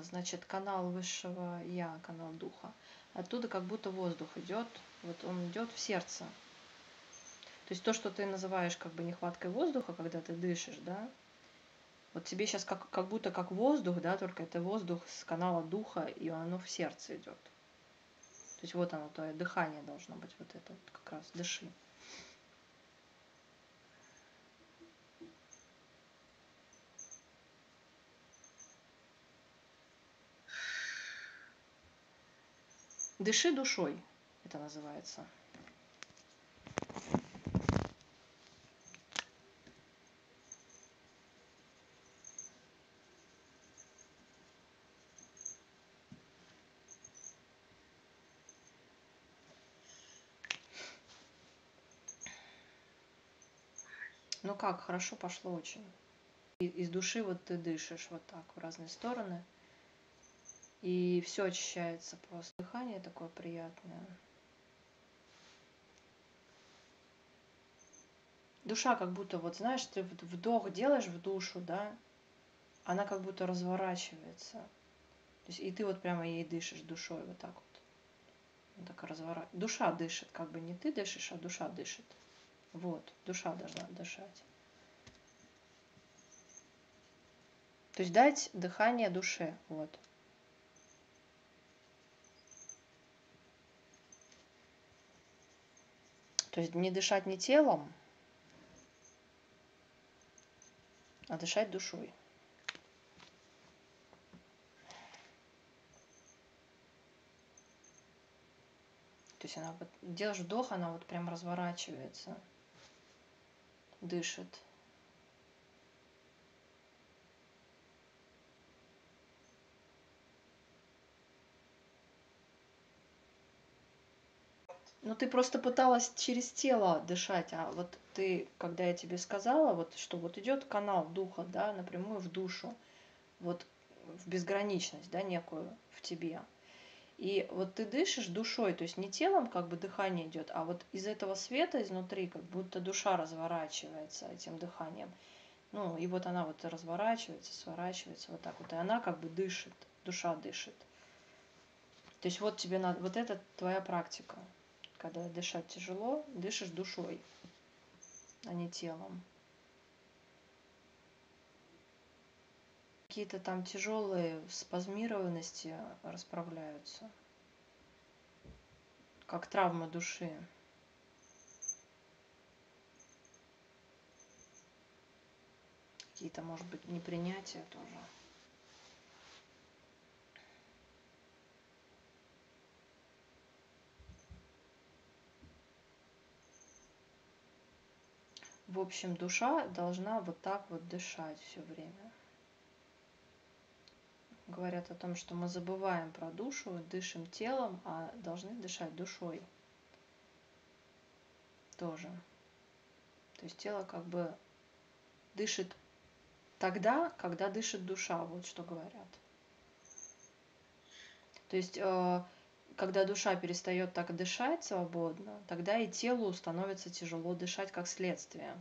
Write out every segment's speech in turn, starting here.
духа, значит, канал высшего я, канал духа. Оттуда как будто воздух идет, вот он идет в сердце. То есть то, что ты называешь как бы нехваткой воздуха, когда ты дышишь, да, вот тебе сейчас как, как будто как воздух, да, только это воздух с канала духа, и оно в сердце идет. То есть вот оно, твое дыхание должно быть, вот это вот как раз, дыши. Дыши душой, это называется. Ну как, хорошо пошло очень. Из души вот ты дышишь вот так в разные стороны. И все очищается просто. Такое приятное. Душа как будто, вот знаешь, ты вдох делаешь в душу, да, она как будто разворачивается. То есть, и ты вот прямо ей дышишь душой вот так вот. вот так разворачивается. Душа дышит, как бы не ты дышишь, а душа дышит. Вот, душа должна дышать. То есть дать дыхание душе. Вот. То есть не дышать не телом, а дышать душой. То есть она вот делаешь вдох, она вот прям разворачивается дышит. Ну, ты просто пыталась через тело дышать, а вот ты, когда я тебе сказала, вот что вот идет канал духа, да, напрямую в душу, вот в безграничность, да, некую в тебе. И вот ты дышишь душой, то есть не телом как бы дыхание идет, а вот из этого света изнутри как будто душа разворачивается этим дыханием. Ну, и вот она вот разворачивается, сворачивается вот так вот. И она как бы дышит, душа дышит. То есть вот тебе надо, вот это твоя практика. Когда дышать тяжело, дышишь душой, а не телом. какие-то там тяжелые спазмированности расправляются, как травма души. Какие-то, может быть, непринятия тоже. В общем, душа должна вот так вот дышать все время говорят о том, что мы забываем про душу, дышим телом, а должны дышать душой тоже. То есть тело как бы дышит тогда, когда дышит душа, вот что говорят. То есть, э, когда душа перестает так дышать свободно, тогда и телу становится тяжело дышать как следствие.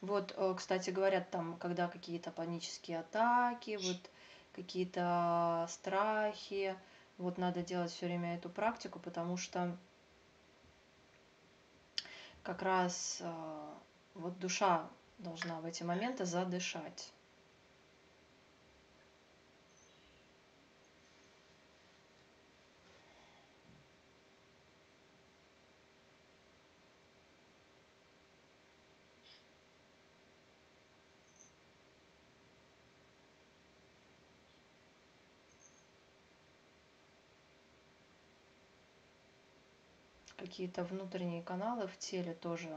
Вот, э, кстати, говорят, там, когда какие-то панические атаки, вот какие-то страхи, вот надо делать все время эту практику, потому что как раз э, вот душа должна в эти моменты задышать. какие-то внутренние каналы в теле тоже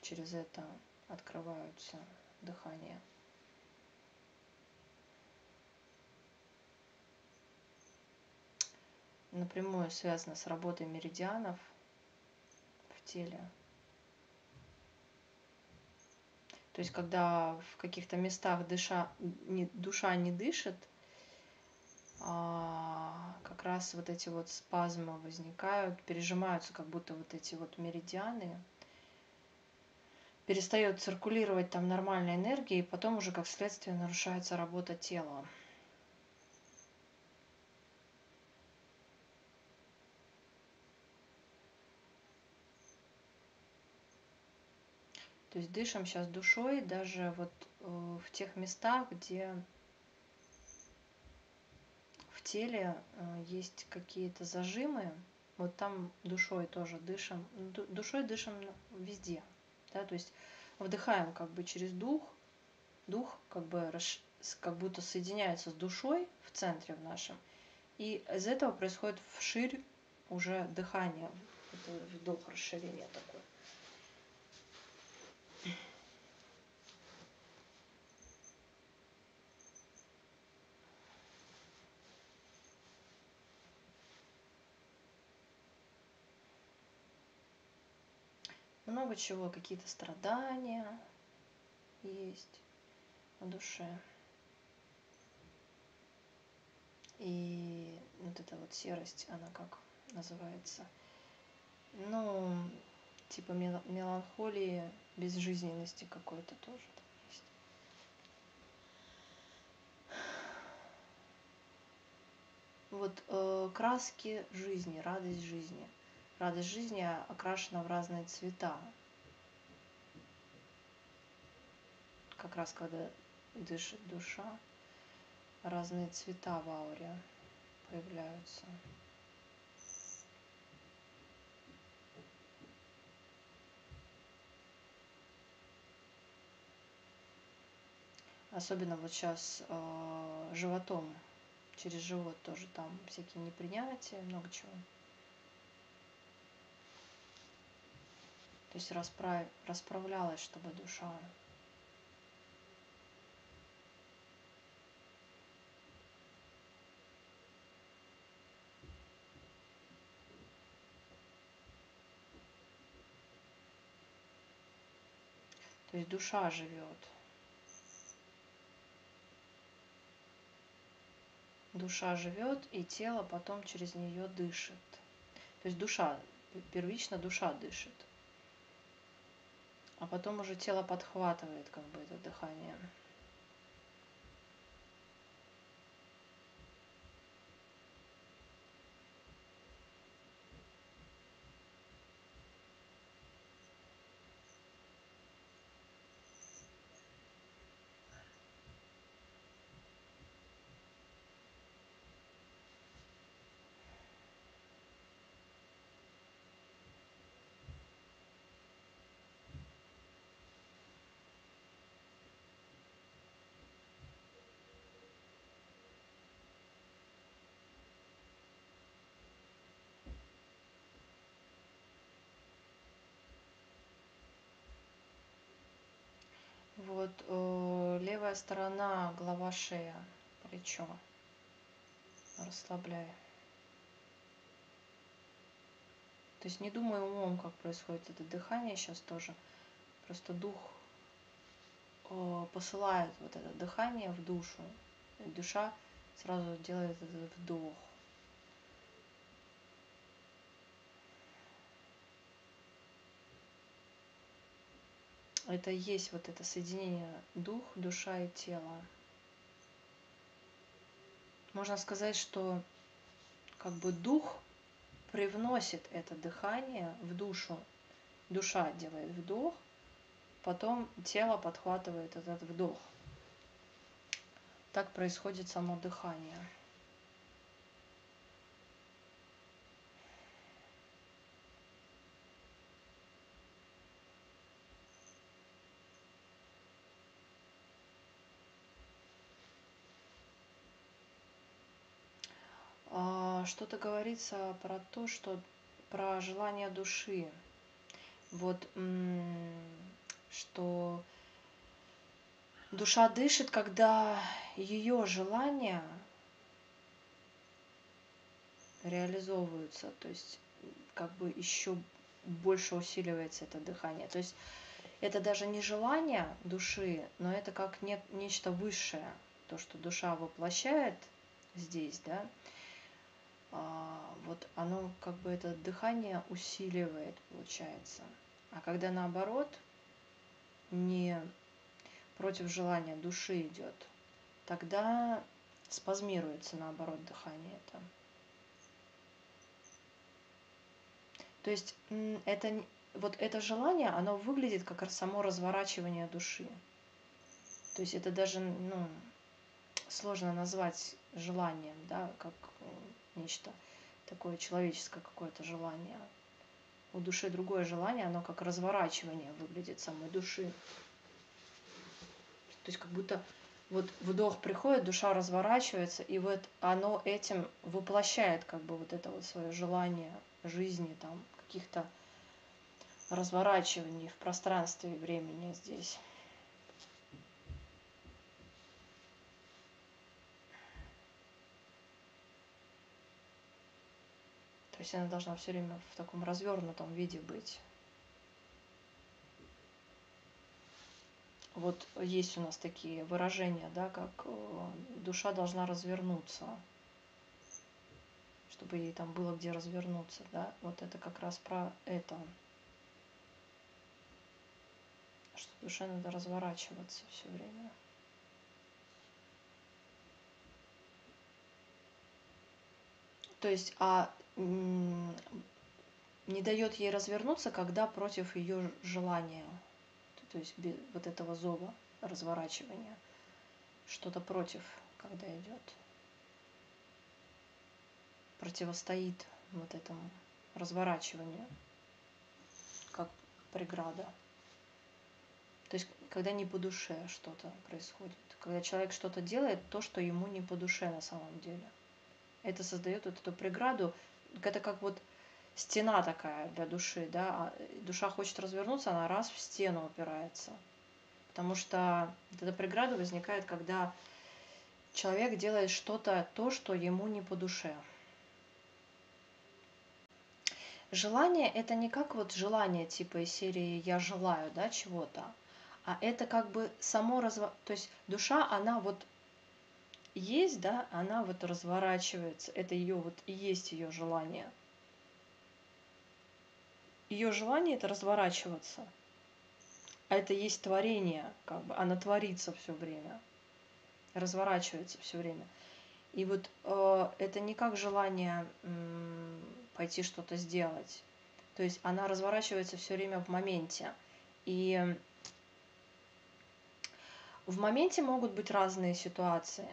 через это открываются дыхание. Напрямую связано с работой меридианов в теле. То есть, когда в каких-то местах дыша, не, душа не дышит, а, как раз вот эти вот спазмы возникают, пережимаются как будто вот эти вот меридианы, перестает циркулировать там нормальная энергия, и потом уже как следствие нарушается работа тела. То есть дышим сейчас душой даже вот э, в тех местах, где в теле э, есть какие-то зажимы, вот там душой тоже дышим, душой дышим везде, да, то есть вдыхаем как бы через дух, дух как бы как будто соединяется с душой в центре в нашем, и из этого происходит вширь уже дыхание, это вдох расширение такое. Много чего, какие-то страдания есть на душе. И вот эта вот серость, она как называется? Ну, типа меланхолии, безжизненности какой-то тоже там есть. Вот э, краски жизни, радость жизни – радость жизни окрашена в разные цвета. Как раз когда дышит душа, разные цвета в ауре появляются. Особенно вот сейчас э, животом, через живот тоже там всякие непринятия, много чего. То есть расправ... расправлялась, чтобы душа То есть душа живет. Душа живет, и тело потом через нее дышит. То есть душа, первично душа дышит а потом уже тело подхватывает как бы это дыхание. Вот э, левая сторона, голова, шея, плечо. Расслабляй. То есть не думай умом, как происходит это дыхание сейчас тоже. Просто дух э, посылает вот это дыхание в душу. И душа сразу делает этот вдох. Это есть вот это соединение дух, душа и тело. Можно сказать, что как бы дух привносит это дыхание в душу. Душа делает вдох, потом тело подхватывает этот вдох. Так происходит само дыхание. Что-то говорится про то, что про желание души. Вот что душа дышит, когда ее желания реализовываются, то есть как бы еще больше усиливается это дыхание. То есть это даже не желание души, но это как не, нечто высшее, то, что душа воплощает здесь, да, вот оно как бы это дыхание усиливает, получается. А когда наоборот, не против желания души идет, тогда спазмируется наоборот дыхание это. То есть это вот это желание, оно выглядит как само разворачивание души. То есть это даже, ну, сложно назвать желанием, да, как э, нечто такое человеческое какое-то желание. У души другое желание, оно как разворачивание выглядит самой души. То есть как будто вот вдох приходит, душа разворачивается, и вот оно этим воплощает как бы вот это вот свое желание жизни, там, каких-то разворачиваний в пространстве и времени здесь. То есть она должна все время в таком развернутом виде быть. Вот есть у нас такие выражения, да, как э, душа должна развернуться, чтобы ей там было где развернуться, да. Вот это как раз про это. Что душе надо разворачиваться все время. То есть, а не дает ей развернуться, когда против ее желания, то есть вот этого зова, разворачивания, что-то против, когда идет, противостоит вот этому разворачиванию, как преграда. То есть, когда не по душе что-то происходит, когда человек что-то делает, то, что ему не по душе на самом деле. Это создает вот эту преграду, это как вот стена такая для души, да, а, душа хочет развернуться, она раз в стену упирается. Потому что эта преграда возникает, когда человек делает что-то, то, что ему не по душе. Желание это не как вот желание типа из серии «я желаю», да, чего-то, а это как бы само разво... То есть душа, она вот есть, да, она вот разворачивается. Это ее вот и есть ее желание. Ее желание это разворачиваться. А это есть творение, как бы она творится все время, разворачивается все время. И вот э, это не как желание э, пойти что-то сделать. То есть она разворачивается все время в моменте. И в моменте могут быть разные ситуации.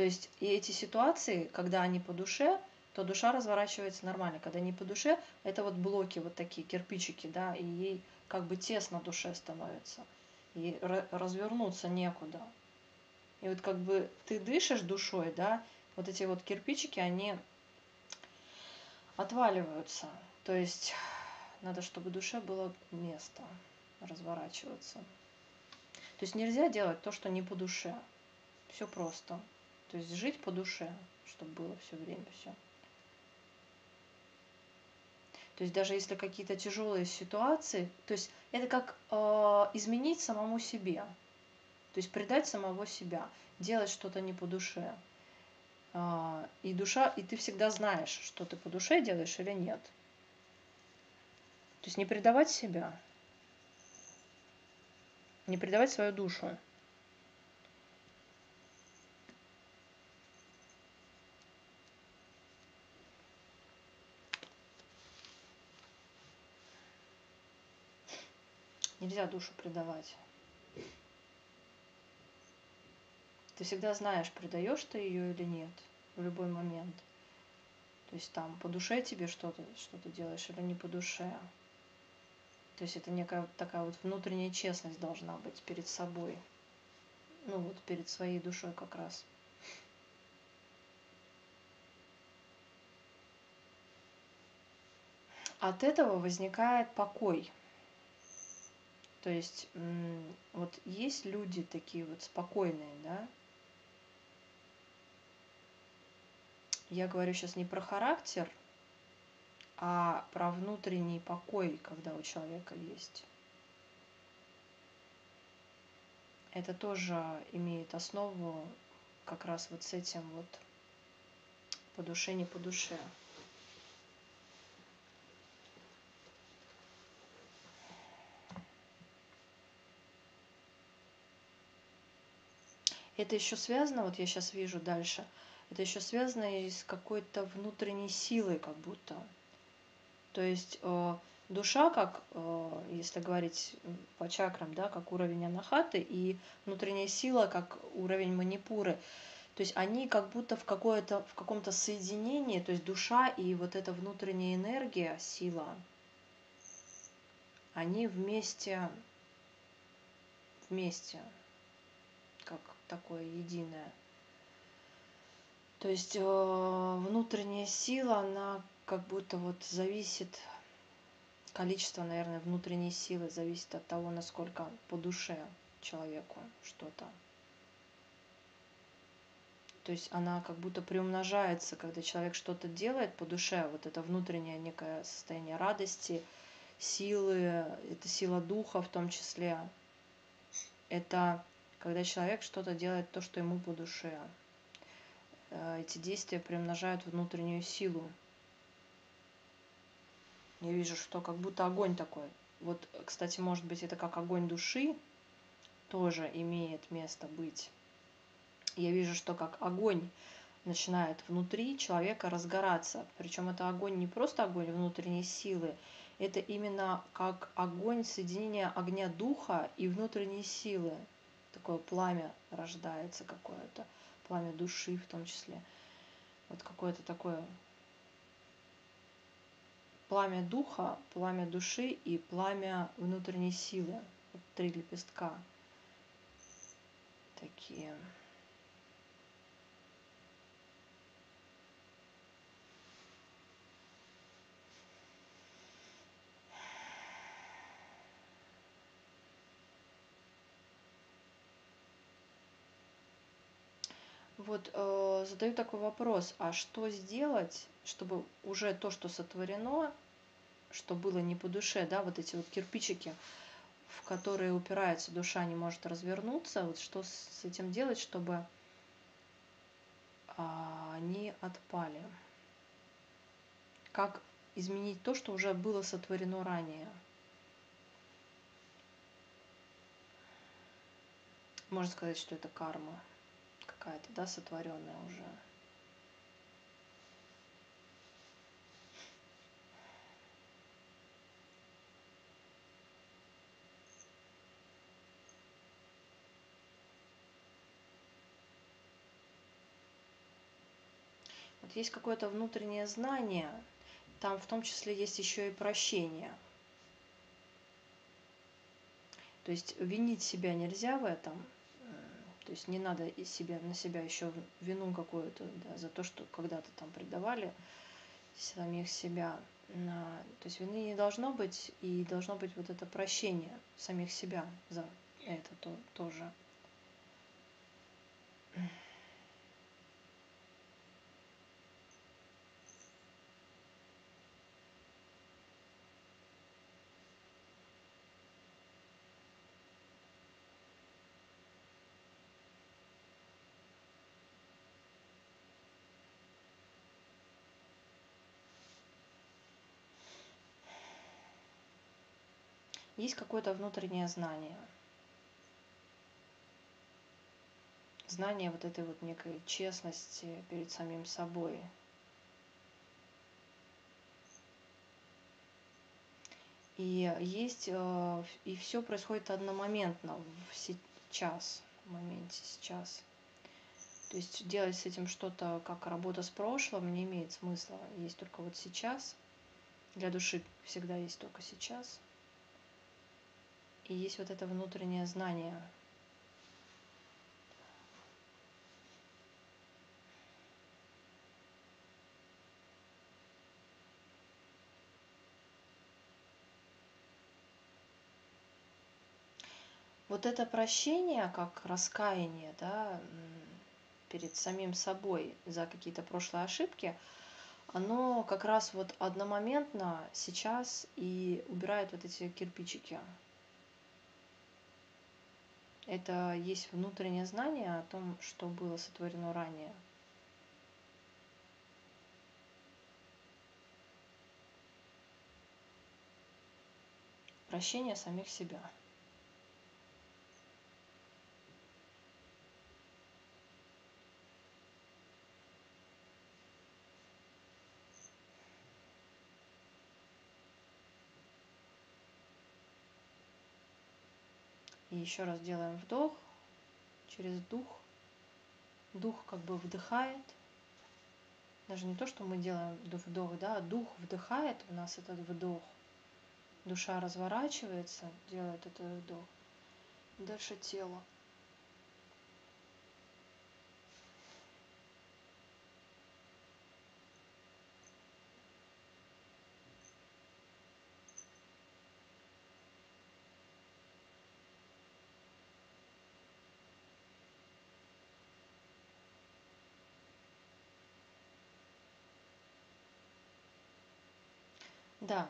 То есть и эти ситуации, когда они по душе, то душа разворачивается нормально. Когда не по душе, это вот блоки, вот такие кирпичики, да, и ей как бы тесно душе становится. И развернуться некуда. И вот как бы ты дышишь душой, да, вот эти вот кирпичики, они отваливаются. То есть надо, чтобы душе было место разворачиваться. То есть нельзя делать то, что не по душе. Все просто. То есть жить по душе, чтобы было все время все. То есть даже если какие-то тяжелые ситуации, то есть это как э, изменить самому себе. То есть предать самого себя, делать что-то не по душе. Э, и душа, и ты всегда знаешь, что ты по душе делаешь или нет. То есть не предавать себя, не предавать свою душу. Нельзя душу предавать. Ты всегда знаешь, предаешь ты ее или нет в любой момент. То есть там по душе тебе что-то что то делаешь или не по душе. То есть это некая такая вот внутренняя честность должна быть перед собой. Ну вот перед своей душой как раз. От этого возникает покой. То есть вот есть люди такие вот спокойные, да. Я говорю сейчас не про характер, а про внутренний покой, когда у человека есть. Это тоже имеет основу как раз вот с этим вот по душе, не по душе. Это еще связано, вот я сейчас вижу дальше, это еще связано и с какой-то внутренней силой как будто. То есть э, душа, как, э, если говорить по чакрам, да, как уровень анахаты, и внутренняя сила, как уровень манипуры. То есть они как будто в, какое-то, в каком-то соединении, то есть душа и вот эта внутренняя энергия, сила, они вместе, вместе, такое единое. То есть э, внутренняя сила, она как будто вот зависит, количество, наверное, внутренней силы зависит от того, насколько по душе человеку что-то. То есть она как будто приумножается, когда человек что-то делает по душе, вот это внутреннее некое состояние радости, силы, это сила духа в том числе. Это когда человек что-то делает то, что ему по душе. Э, эти действия приумножают внутреннюю силу. Я вижу, что как будто огонь такой. Вот, кстати, может быть, это как огонь души тоже имеет место быть. Я вижу, что как огонь начинает внутри человека разгораться. Причем это огонь не просто огонь внутренней силы, это именно как огонь соединения огня духа и внутренней силы. Такое пламя рождается какое-то, пламя души в том числе. Вот какое-то такое пламя духа, пламя души и пламя внутренней силы. Вот три лепестка такие. Вот э, задаю такой вопрос, а что сделать, чтобы уже то, что сотворено, что было не по душе, да, вот эти вот кирпичики, в которые упирается душа, не может развернуться, вот что с этим делать, чтобы а, они отпали? Как изменить то, что уже было сотворено ранее? Можно сказать, что это карма какая-то, да, сотворенная уже. Вот есть какое-то внутреннее знание, там в том числе есть еще и прощение. То есть винить себя нельзя в этом, то есть не надо из себя, на себя еще вину какую-то да, за то, что когда-то там предавали самих себя. То есть вины не должно быть, и должно быть вот это прощение самих себя за это то, тоже. Есть какое-то внутреннее знание. Знание вот этой вот некой честности перед самим собой. И есть, э, и все происходит одномоментно, в сейчас, в моменте сейчас. То есть делать с этим что-то, как работа с прошлым, не имеет смысла. Есть только вот сейчас. Для души всегда есть только сейчас и есть вот это внутреннее знание. Вот это прощение, как раскаяние, да, перед самим собой за какие-то прошлые ошибки, оно как раз вот одномоментно сейчас и убирает вот эти кирпичики это есть внутреннее знание о том, что было сотворено ранее. Прощение самих себя. Еще раз делаем вдох через дух. Дух как бы вдыхает. Даже не то, что мы делаем вдох, да, а дух вдыхает у нас этот вдох. Душа разворачивается, делает этот вдох. Дальше тело. Да,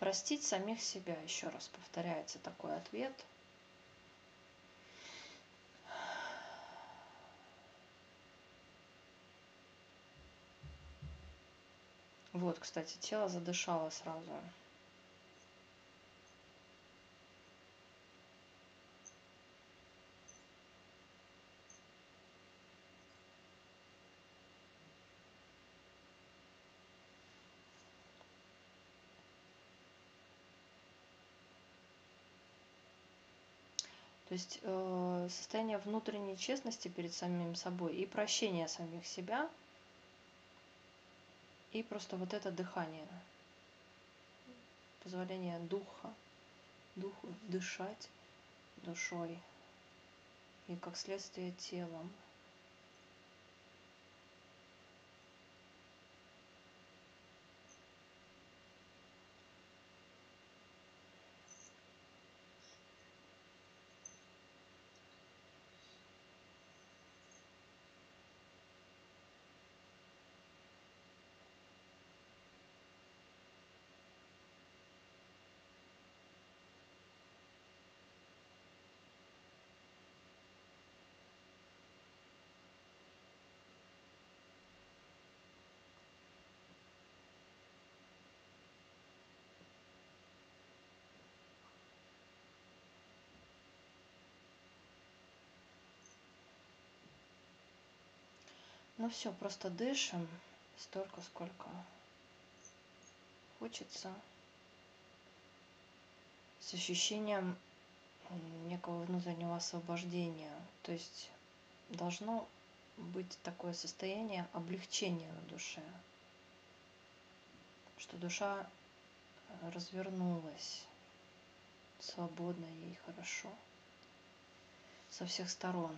простить самих себя, еще раз повторяется такой ответ. Вот, кстати, тело задышало сразу. То есть э, состояние внутренней честности перед самим собой и прощения самих себя, и просто вот это дыхание, позволение духа, духу дышать душой и как следствие телом. Ну все, просто дышим столько, сколько хочется, с ощущением некого внутреннего освобождения. То есть должно быть такое состояние облегчения на душе, что душа развернулась свободно ей хорошо со всех сторон.